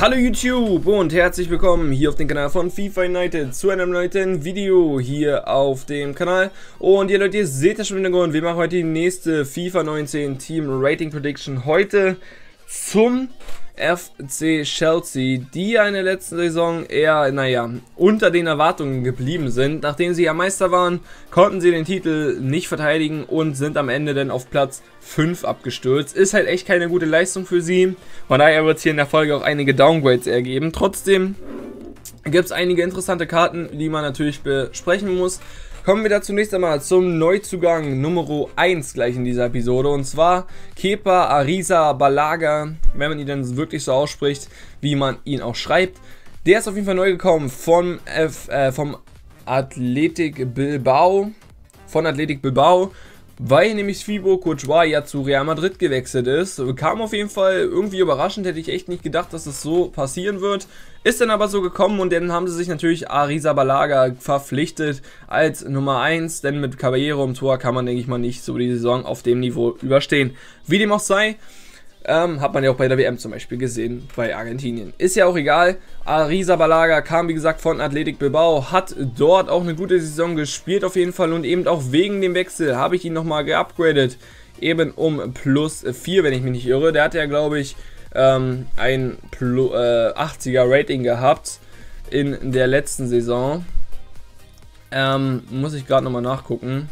Hallo YouTube und herzlich willkommen hier auf dem Kanal von FIFA United zu einem neuen Video hier auf dem Kanal. Und ihr Leute, ihr seht das schon im Hintergrund, wir machen heute die nächste FIFA 19 Team Rating Prediction. Heute zum FC Chelsea, die ja in der letzten Saison eher, naja, unter den Erwartungen geblieben sind. Nachdem sie ja Meister waren, konnten sie den Titel nicht verteidigen und sind am Ende dann auf Platz 5 abgestürzt. Ist halt echt keine gute Leistung für sie. Von daher wird es hier in der Folge auch einige Downgrades ergeben. Trotzdem gibt es einige interessante Karten, die man natürlich besprechen muss. Kommen wir da zunächst einmal zum Neuzugang Nummer 1 gleich in dieser Episode. Und zwar Kepa Arisa Balaga, wenn man ihn dann wirklich so ausspricht, wie man ihn auch schreibt. Der ist auf jeden Fall neu gekommen vom, F, äh, vom Athletic Bilbao. Von Athletic Bilbao weil nämlich Fibo Courtois ja zu Real Madrid gewechselt ist. Kam auf jeden Fall irgendwie überraschend, hätte ich echt nicht gedacht, dass es so passieren wird. Ist dann aber so gekommen und dann haben sie sich natürlich Arisa Balaga verpflichtet als Nummer 1, denn mit Caballero im Tor kann man, denke ich mal, nicht so die Saison auf dem Niveau überstehen. Wie dem auch sei, ähm, hat man ja auch bei der WM zum Beispiel gesehen, bei Argentinien. Ist ja auch egal. Arisa Balaga kam, wie gesagt, von Athletic Bilbao, hat dort auch eine gute Saison gespielt auf jeden Fall und eben auch wegen dem Wechsel habe ich ihn nochmal geupgradet. Eben um plus 4, wenn ich mich nicht irre. Der hatte ja, glaube ich, ähm, ein plus, äh, 80er Rating gehabt in der letzten Saison. Ähm, muss ich gerade nochmal nachgucken.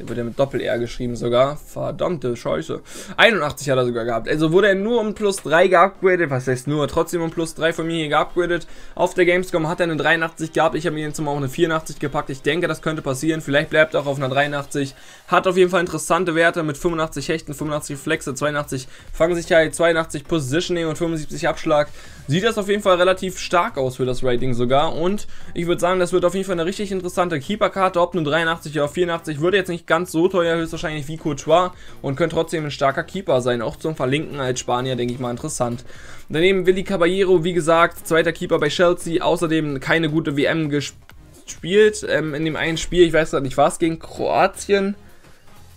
Der wird ja mit Doppel-R geschrieben sogar. Verdammte Scheiße. 81 hat er sogar gehabt. Also wurde er nur um plus 3 geupgradet. Was heißt nur? Trotzdem um plus 3 von mir hier geupgradet. Auf der Gamescom hat er eine 83 gehabt. Ich habe mir jetzt mal auch eine 84 gepackt. Ich denke, das könnte passieren. Vielleicht bleibt er auch auf einer 83. Hat auf jeden Fall interessante Werte mit 85 Hechten, 85 Flexe, 82 Fangsicherheit, 82 Positioning und 75 Abschlag. Sieht das auf jeden Fall relativ stark aus für das Rating sogar. Und ich würde sagen, das wird auf jeden Fall eine richtig interessante Keeper-Karte. Ob nun 83 oder 84, würde jetzt nicht ganz so teuer höchstwahrscheinlich wie Courtois und könnte trotzdem ein starker Keeper sein. Auch zum Verlinken als Spanier, denke ich mal, interessant. Daneben Willi Caballero, wie gesagt, zweiter Keeper bei Chelsea. Außerdem keine gute WM gespielt. Ähm, in dem einen Spiel, ich weiß gerade nicht was, gegen Kroatien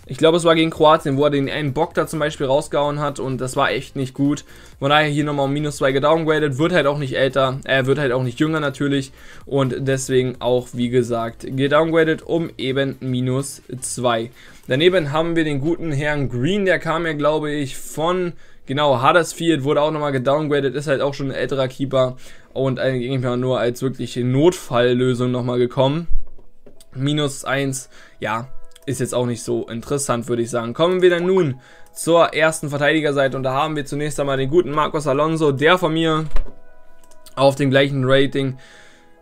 ich glaube, es war gegen Kroatien, wo er den einen Bock da zum Beispiel rausgehauen hat und das war echt nicht gut. Von daher hier nochmal um minus 2 gedowngradet, wird halt auch nicht älter, er wird halt auch nicht jünger natürlich und deswegen auch, wie gesagt, gedowngradet um eben minus 2. Daneben haben wir den guten Herrn Green, der kam ja, glaube ich, von, genau, Huddersfield, wurde auch nochmal gedowngradet, ist halt auch schon ein älterer Keeper und eigentlich mal nur als wirkliche Notfalllösung nochmal gekommen. Minus 1, ja, ist jetzt auch nicht so interessant, würde ich sagen. Kommen wir dann nun zur ersten Verteidigerseite und da haben wir zunächst einmal den guten Marcos Alonso, der von mir auf dem gleichen Rating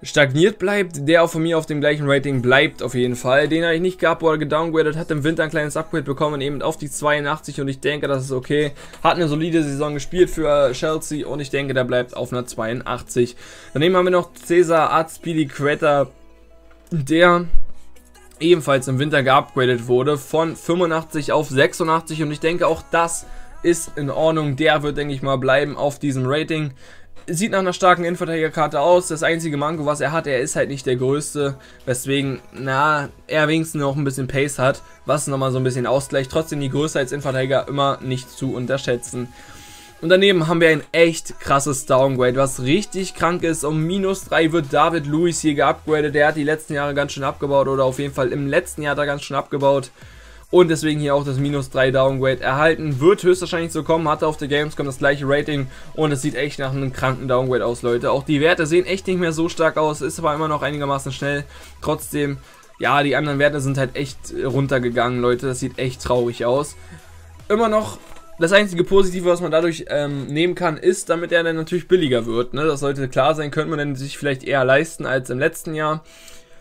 stagniert bleibt, der auch von mir auf dem gleichen Rating bleibt auf jeden Fall. Den habe ich nicht gehabt, wo er gedowngradet hat, im Winter ein kleines Upgrade bekommen, eben auf die 82 und ich denke, das ist okay. Hat eine solide Saison gespielt für Chelsea und ich denke, der bleibt auf einer 82. Daneben haben wir noch Cesar Arzpilicueta, der ebenfalls im Winter geupgradet wurde von 85 auf 86 und ich denke auch das ist in Ordnung. Der wird, denke ich mal, bleiben auf diesem Rating. Sieht nach einer starken Innenverteidigerkarte aus. Das einzige Manko, was er hat, er ist halt nicht der größte. Weswegen, na, er wenigstens noch ein bisschen Pace hat, was nochmal so ein bisschen ausgleicht. Trotzdem die Größe als Innenverteidiger immer nicht zu unterschätzen. Und daneben haben wir ein echt krasses Downgrade, was richtig krank ist. Um minus 3 wird David Lewis hier geupgradet. Der hat die letzten Jahre ganz schön abgebaut oder auf jeden Fall im letzten Jahr er ganz schön abgebaut. Und deswegen hier auch das minus 3 Downgrade erhalten. Wird höchstwahrscheinlich so kommen, hatte auf der Gamescom das gleiche Rating und es sieht echt nach einem kranken Downgrade aus, Leute. Auch die Werte sehen echt nicht mehr so stark aus, ist aber immer noch einigermaßen schnell. Trotzdem, ja, die anderen Werte sind halt echt runtergegangen, Leute. Das sieht echt traurig aus. Immer noch das einzige Positive, was man dadurch ähm, nehmen kann, ist, damit er dann natürlich billiger wird. Ne? Das sollte klar sein, könnte man dann sich vielleicht eher leisten als im letzten Jahr.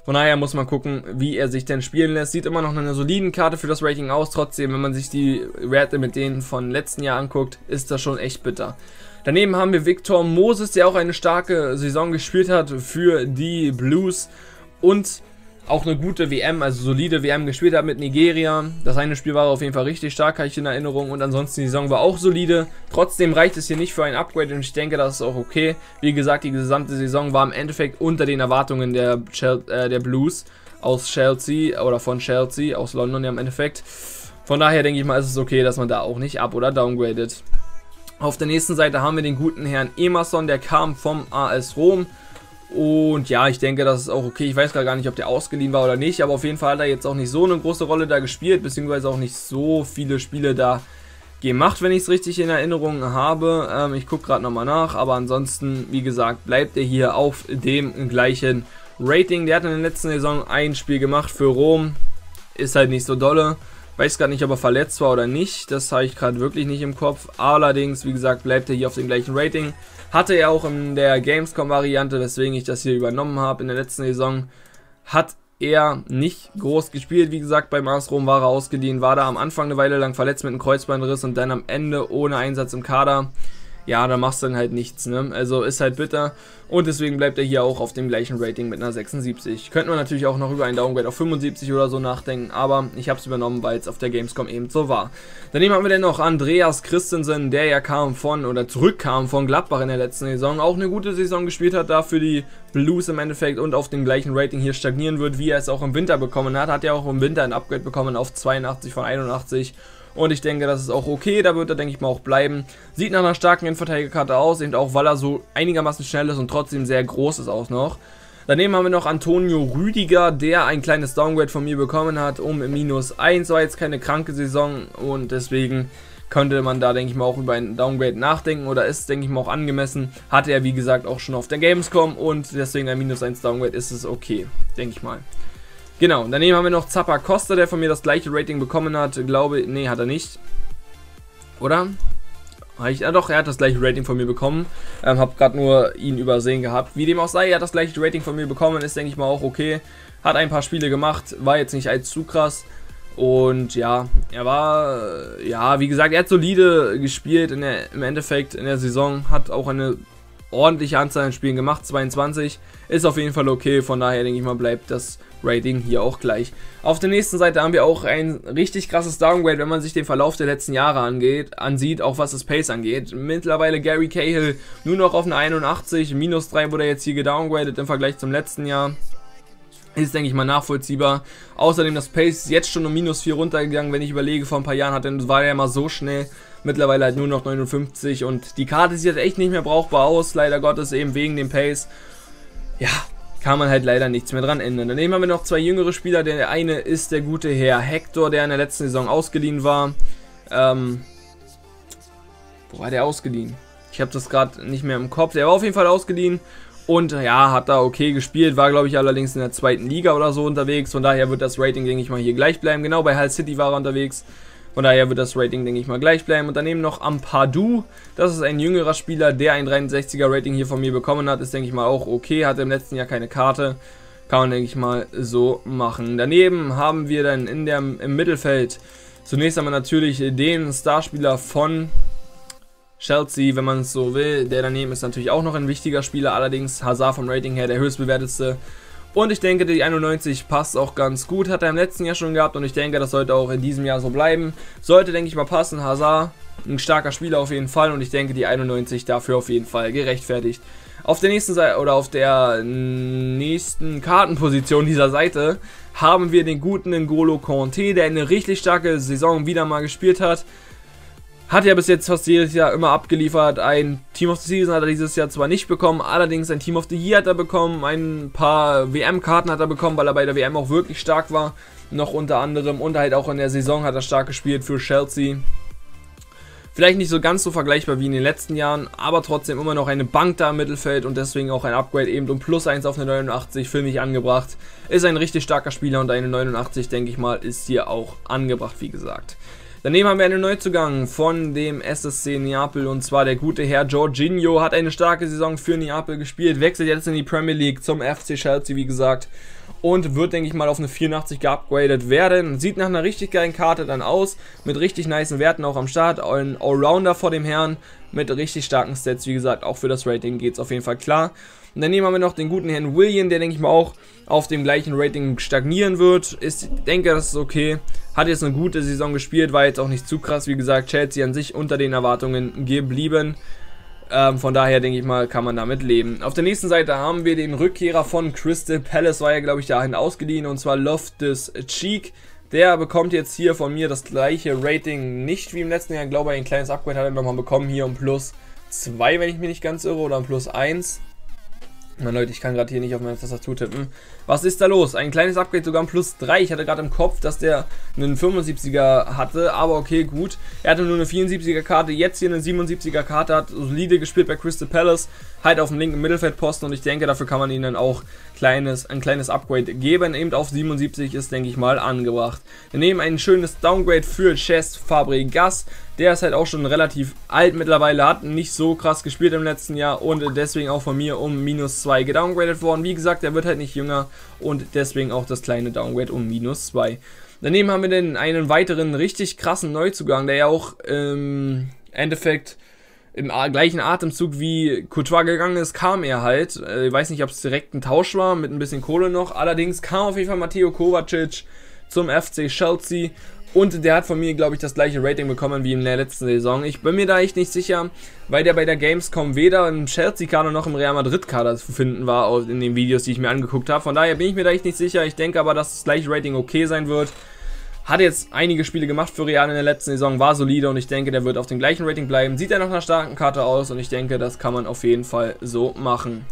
Von daher muss man gucken, wie er sich denn spielen lässt. Sieht immer noch eine soliden Karte für das Rating aus. Trotzdem, wenn man sich die Werte mit denen von letzten Jahr anguckt, ist das schon echt bitter. Daneben haben wir Victor Moses, der auch eine starke Saison gespielt hat für die Blues. Und auch eine gute WM, also solide WM gespielt hat mit Nigeria. Das eine Spiel war auf jeden Fall richtig stark, habe ich in Erinnerung. Und ansonsten die Saison war auch solide. Trotzdem reicht es hier nicht für ein Upgrade und ich denke, das ist auch okay. Wie gesagt, die gesamte Saison war im Endeffekt unter den Erwartungen der, Chel äh, der Blues aus Chelsea oder von Chelsea, aus London ja im Endeffekt. Von daher denke ich mal, ist es okay, dass man da auch nicht up- oder downgradet. Auf der nächsten Seite haben wir den guten Herrn Emerson, der kam vom AS Rom. Und ja, ich denke, das ist auch okay. Ich weiß gar nicht, ob der ausgeliehen war oder nicht, aber auf jeden Fall hat er jetzt auch nicht so eine große Rolle da gespielt, beziehungsweise auch nicht so viele Spiele da gemacht, wenn ich es richtig in Erinnerung habe. Ähm, ich gucke gerade nochmal nach, aber ansonsten, wie gesagt, bleibt er hier auf dem gleichen Rating. Der hat in der letzten Saison ein Spiel gemacht für Rom. Ist halt nicht so dolle. Weiß gar nicht, ob er verletzt war oder nicht. Das habe ich gerade wirklich nicht im Kopf. Allerdings, wie gesagt, bleibt er hier auf dem gleichen Rating. Hatte er auch in der Gamescom-Variante, weswegen ich das hier übernommen habe in der letzten Saison. Hat er nicht groß gespielt. Wie gesagt, beim AS Rom war er ausgeliehen, war da am Anfang eine Weile lang verletzt mit einem Kreuzbandriss und dann am Ende ohne Einsatz im Kader ja, da machst du dann halt nichts, ne? Also ist halt bitter und deswegen bleibt er hier auch auf dem gleichen Rating mit einer 76. Könnte man natürlich auch noch über einen Downgrade auf 75 oder so nachdenken, aber ich habe es übernommen, weil es auf der Gamescom eben so war. Daneben haben wir dann noch Andreas Christensen, der ja kam von oder zurückkam von Gladbach in der letzten Saison, auch eine gute Saison gespielt hat, da für die Blues im Endeffekt und auf dem gleichen Rating hier stagnieren wird, wie er es auch im Winter bekommen hat. Hat ja auch im Winter ein Upgrade bekommen auf 82 von 81 und ich denke, das ist auch okay, da wird er, denke ich mal, auch bleiben. Sieht nach einer starken Innenverteidigerkarte aus, eben auch, weil er so einigermaßen schnell ist und trotzdem sehr groß ist auch noch. Daneben haben wir noch Antonio Rüdiger, der ein kleines Downgrade von mir bekommen hat, um minus 1. War jetzt keine kranke Saison und deswegen könnte man da, denke ich mal, auch über ein Downgrade nachdenken oder ist, denke ich mal, auch angemessen. Hatte er, wie gesagt, auch schon auf der Gamescom und deswegen ein minus 1 Downgrade ist es okay, denke ich mal. Genau, daneben haben wir noch Zappa Costa, der von mir das gleiche Rating bekommen hat. Glaube, nee, hat er nicht. Oder? Ja doch, er hat das gleiche Rating von mir bekommen. Ähm, hab gerade nur ihn übersehen gehabt. Wie dem auch sei, er hat das gleiche Rating von mir bekommen. Ist, denke ich mal, auch okay. Hat ein paar Spiele gemacht. War jetzt nicht allzu krass. Und ja, er war, ja, wie gesagt, er hat solide gespielt in der, im Endeffekt in der Saison. Hat auch eine ordentliche Anzahl an Spielen gemacht, 22. Ist auf jeden Fall okay, von daher denke ich mal, bleibt das Rating hier auch gleich. Auf der nächsten Seite haben wir auch ein richtig krasses Downgrade, wenn man sich den Verlauf der letzten Jahre angeht, ansieht, auch was das Pace angeht. Mittlerweile Gary Cahill nur noch auf eine 81, minus 3 wurde jetzt hier gedowngradet im Vergleich zum letzten Jahr. Ist, denke ich mal, nachvollziehbar. Außerdem das Pace ist jetzt schon um minus 4 runtergegangen, wenn ich überlege, vor ein paar Jahren hat, dann war er ja mal so schnell. Mittlerweile halt nur noch 59 und die Karte sieht echt nicht mehr brauchbar aus, leider Gottes eben wegen dem Pace. Ja, kann man halt leider nichts mehr dran ändern. Daneben haben wir noch zwei jüngere Spieler. Der eine ist der gute Herr Hector, der in der letzten Saison ausgeliehen war. Ähm, wo war der ausgeliehen? Ich habe das gerade nicht mehr im Kopf. Der war auf jeden Fall ausgeliehen und ja, hat da okay gespielt, war glaube ich allerdings in der zweiten Liga oder so unterwegs. Von daher wird das Rating, denke ich mal, hier gleich bleiben. Genau, bei Hull City war er unterwegs. Von daher wird das Rating, denke ich mal, gleich bleiben. Und daneben noch Ampadu. Das ist ein jüngerer Spieler, der ein 63er Rating hier von mir bekommen hat. Ist, denke ich mal, auch okay. Hatte im letzten Jahr keine Karte. Kann man, denke ich mal, so machen. Daneben haben wir dann in der, im Mittelfeld zunächst einmal natürlich den Starspieler von Chelsea, wenn man es so will. Der daneben ist natürlich auch noch ein wichtiger Spieler. Allerdings Hazard vom Rating her der höchstbewertetste. Und ich denke, die 91 passt auch ganz gut. Hat er im letzten Jahr schon gehabt und ich denke, das sollte auch in diesem Jahr so bleiben. Sollte, denke ich mal, passen. Hazard, ein starker Spieler auf jeden Fall und ich denke, die 91 dafür auf jeden Fall gerechtfertigt. Auf der nächsten Seite oder auf der nächsten Kartenposition dieser Seite haben wir den guten N'Golo Conte, der eine richtig starke Saison wieder mal gespielt hat. Hat ja bis jetzt fast jedes Jahr immer abgeliefert. Ein Team of the Season hat er dieses Jahr zwar nicht bekommen, allerdings ein Team of the Year hat er bekommen. Ein paar WM-Karten hat er bekommen, weil er bei der WM auch wirklich stark war. Noch unter anderem. Und halt auch in der Saison hat er stark gespielt für Chelsea. Vielleicht nicht so ganz so vergleichbar wie in den letzten Jahren, aber trotzdem immer noch eine Bank da im Mittelfeld und deswegen auch ein Upgrade eben um plus 1 auf eine 89 für mich angebracht. Ist ein richtig starker Spieler und eine 89, denke ich mal, ist hier auch angebracht, wie gesagt. Daneben haben wir einen Neuzugang von dem SSC Neapel und zwar der gute Herr Jorginho. Hat eine starke Saison für Neapel gespielt, wechselt jetzt in die Premier League zum FC Chelsea, wie gesagt. Und wird, denke ich mal, auf eine 84 geupgradet werden. Sieht nach einer richtig geilen Karte dann aus. Mit richtig niceen Werten auch am Start. Ein Allrounder vor dem Herrn. Mit richtig starken Stats, wie gesagt. Auch für das Rating geht es auf jeden Fall klar. Und daneben haben wir noch den guten Herrn William, der, denke ich mal, auch auf dem gleichen Rating stagnieren wird. Ist, denke, das ist okay. Hat jetzt eine gute Saison gespielt, war jetzt auch nicht zu krass. Wie gesagt, Chelsea an sich unter den Erwartungen geblieben. Ähm, von daher denke ich mal, kann man damit leben. Auf der nächsten Seite haben wir den Rückkehrer von Crystal Palace, war ja glaube ich dahin ausgeliehen, und zwar Loftus Cheek. Der bekommt jetzt hier von mir das gleiche Rating, nicht wie im letzten Jahr. Ich glaube, ein kleines Upgrade hat er nochmal bekommen, hier um plus 2, wenn ich mich nicht ganz irre, oder um plus 1. Meine Leute, ich kann gerade hier nicht auf meine Tastatur tippen. Was ist da los? Ein kleines Upgrade, sogar ein Plus 3. Ich hatte gerade im Kopf, dass der einen 75er hatte, aber okay, gut. Er hatte nur eine 74er Karte, jetzt hier eine 77er Karte, hat solide gespielt bei Crystal Palace, halt auf dem linken Mittelfeldposten und ich denke, dafür kann man ihnen auch kleines, ein kleines Upgrade geben. Eben auf 77 ist, denke ich mal, angebracht. Daneben ein schönes Downgrade für Chess Fabregas. Der ist halt auch schon relativ alt mittlerweile, hat nicht so krass gespielt im letzten Jahr und deswegen auch von mir um minus 2 gedowngradet worden. Wie gesagt, der wird halt nicht jünger und deswegen auch das kleine Downgrade um minus 2. Daneben haben wir dann einen weiteren richtig krassen Neuzugang, der ja auch im Endeffekt im gleichen Atemzug wie Courtois gegangen ist, kam er halt. Äh, ich weiß nicht, ob es direkt ein Tausch war, mit ein bisschen Kohle noch. Allerdings kam auf jeden Fall Matteo Kovacic zum FC Chelsea. Und der hat von mir, glaube ich, das gleiche Rating bekommen wie in der letzten Saison. Ich bin mir da echt nicht sicher, weil der bei der Gamescom weder im Chelsea-Kader noch im Real Madrid-Kader zu finden war in den Videos, die ich mir angeguckt habe. Von daher bin ich mir da echt nicht sicher. Ich denke aber, dass das gleiche Rating okay sein wird. Hat jetzt einige Spiele gemacht für Real in der letzten Saison, war solide und ich denke, der wird auf dem gleichen Rating bleiben. Sieht er nach einer starken Karte aus und ich denke, das kann man auf jeden Fall so machen.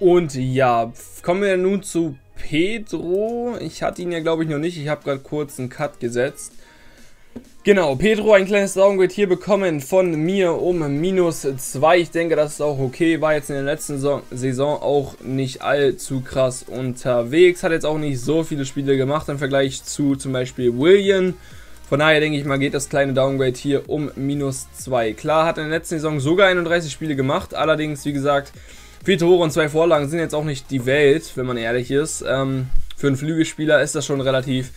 Und ja, kommen wir nun zu Pedro. Ich hatte ihn ja, glaube ich, noch nicht. Ich habe gerade kurz einen Cut gesetzt. Genau, Pedro ein kleines Downgrade hier bekommen von mir um minus 2. Ich denke, das ist auch okay. War jetzt in der letzten Saison auch nicht allzu krass unterwegs. Hat jetzt auch nicht so viele Spiele gemacht im Vergleich zu zum Beispiel William. Von daher denke ich mal, geht das kleine Downgrade hier um minus 2. Klar, hat in der letzten Saison sogar 31 Spiele gemacht. Allerdings, wie gesagt, vier Tore und zwei Vorlagen sind jetzt auch nicht die Welt, wenn man ehrlich ist. Ähm, für einen Flügelspieler ist das schon relativ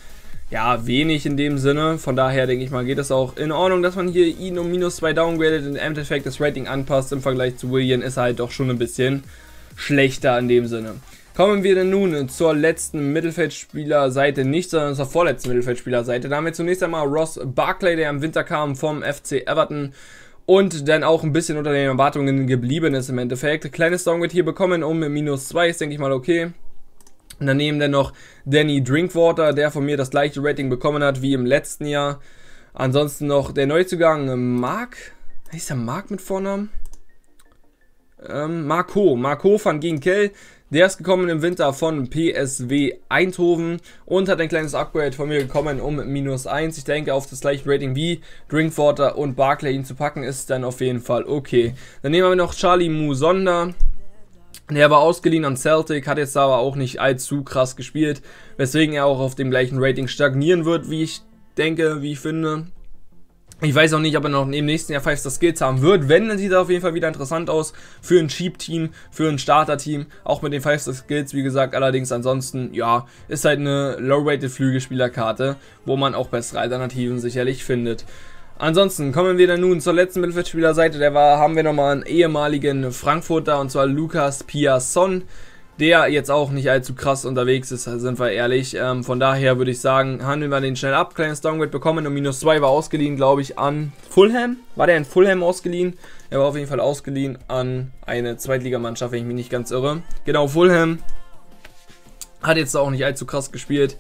ja, wenig in dem Sinne. Von daher denke ich mal, geht es auch in Ordnung, dass man hier ihn um minus 2 downgradet und im Endeffekt das Rating anpasst im Vergleich zu William, ist halt doch schon ein bisschen schlechter in dem Sinne. Kommen wir denn nun zur letzten Mittelfeldspielerseite, nicht sondern zur vorletzten Mittelfeldspielerseite. Da haben wir zunächst einmal Ross Barclay, der im Winter kam vom FC Everton und dann auch ein bisschen unter den Erwartungen geblieben ist im Endeffekt. Kleines Downgrade hier bekommen um minus 2, ist denke ich mal okay. Daneben dann noch Danny Drinkwater, der von mir das gleiche Rating bekommen hat wie im letzten Jahr. Ansonsten noch der Neuzugang Mark. Ist der Mark mit Vornamen? Ähm, Marco. Marco van Ginkel. Der ist gekommen im Winter von PSW Eindhoven und hat ein kleines Upgrade von mir bekommen um minus 1. Ich denke, auf das gleiche Rating wie Drinkwater und Barclay ihn zu packen, ist dann auf jeden Fall okay. Dann nehmen wir noch Charlie Musonda. Der war ausgeliehen an Celtic, hat jetzt aber auch nicht allzu krass gespielt, weswegen er auch auf dem gleichen Rating stagnieren wird, wie ich denke, wie ich finde. Ich weiß auch nicht, ob er noch im nächsten Jahr 5 Star Skills haben wird. Wenn, dann sieht er auf jeden Fall wieder interessant aus für ein Cheap-Team, für ein Starter-Team. Auch mit den 5 Star Skills, wie gesagt. Allerdings ansonsten, ja, ist halt eine Low-Rated Flügelspielerkarte, wo man auch bessere Alternativen sicherlich findet. Ansonsten kommen wir dann nun zur letzten Mittelfeldspielerseite. Der war, haben wir nochmal einen ehemaligen Frankfurter und zwar Lukas Piasson, der jetzt auch nicht allzu krass unterwegs ist, sind wir ehrlich. Ähm, von daher würde ich sagen, handeln wir den schnell ab. Kleines Downgrade bekommen und minus 2 war ausgeliehen, glaube ich, an Fulham. War der in Fulham ausgeliehen? Er war auf jeden Fall ausgeliehen an eine Zweitligamannschaft, wenn ich mich nicht ganz irre. Genau, Fulham hat jetzt auch nicht allzu krass gespielt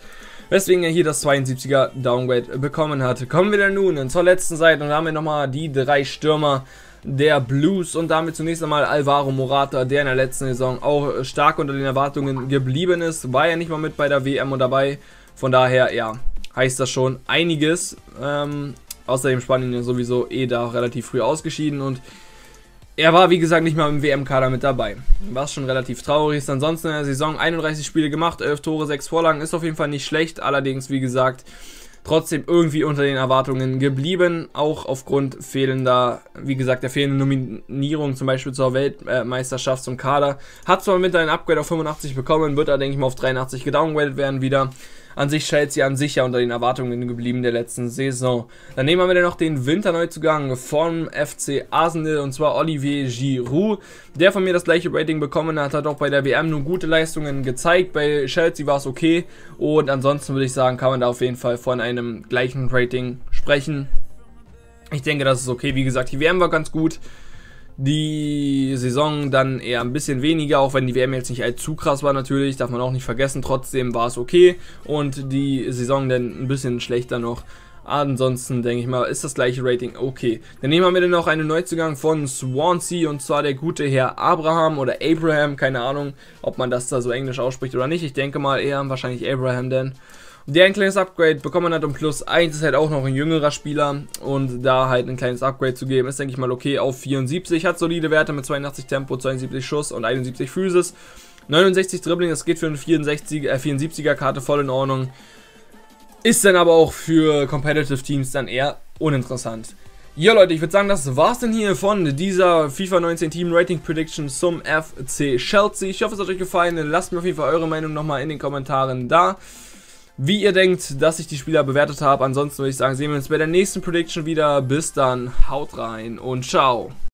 weswegen er hier das 72er Downgrade bekommen hat. Kommen wir dann nun zur letzten Seite und da haben wir nochmal die drei Stürmer der Blues und damit zunächst einmal Alvaro Morata, der in der letzten Saison auch stark unter den Erwartungen geblieben ist, war ja nicht mal mit bei der WM und dabei, von daher, ja, heißt das schon einiges. Ähm, außerdem Spanien ja sowieso eh da relativ früh ausgeschieden und er war, wie gesagt, nicht mal im WM-Kader mit dabei. Was schon relativ traurig ist. Ansonsten in der Saison 31 Spiele gemacht, 11 Tore, 6 Vorlagen. Ist auf jeden Fall nicht schlecht. Allerdings, wie gesagt, trotzdem irgendwie unter den Erwartungen geblieben. Auch aufgrund fehlender, wie gesagt, der fehlenden Nominierung zum Beispiel zur Weltmeisterschaft zum Kader. Hat zwar mit einem Upgrade auf 85 bekommen, wird er, denke ich mal, auf 83 gedowngradet werden wieder an sich Chelsea an sich ja unter den Erwartungen geblieben der letzten Saison. Daneben haben wir dann noch den Winterneuzugang vom FC Arsenal und zwar Olivier Giroud, der von mir das gleiche Rating bekommen hat, hat auch bei der WM nur gute Leistungen gezeigt, bei Chelsea war es okay und ansonsten würde ich sagen, kann man da auf jeden Fall von einem gleichen Rating sprechen. Ich denke, das ist okay. Wie gesagt, die WM war ganz gut. Die Saison dann eher ein bisschen weniger, auch wenn die WM jetzt nicht allzu krass war natürlich, darf man auch nicht vergessen, trotzdem war es okay und die Saison dann ein bisschen schlechter noch. Ansonsten denke ich mal, ist das gleiche Rating okay. Dann nehmen wir dann noch einen Neuzugang von Swansea und zwar der gute Herr Abraham oder Abraham, keine Ahnung, ob man das da so englisch ausspricht oder nicht. Ich denke mal eher wahrscheinlich Abraham denn. Der ein kleines Upgrade bekommen hat und plus 1 ist halt auch noch ein jüngerer Spieler und da halt ein kleines Upgrade zu geben, ist denke ich mal okay auf 74. Hat solide Werte mit 82 Tempo, 72 Schuss und 71 Physis. 69 Dribbling, das geht für eine 64, äh, 74er Karte voll in Ordnung. Ist dann aber auch für Competitive Teams dann eher uninteressant. Ja Leute, ich würde sagen, das war's denn hier von dieser FIFA 19 Team Rating Prediction zum FC Chelsea. Ich hoffe, es hat euch gefallen. Lasst mir auf jeden Fall eure Meinung nochmal in den Kommentaren da wie ihr denkt, dass ich die Spieler bewertet habe. Ansonsten würde ich sagen, sehen wir uns bei der nächsten Prediction wieder. Bis dann, haut rein und ciao.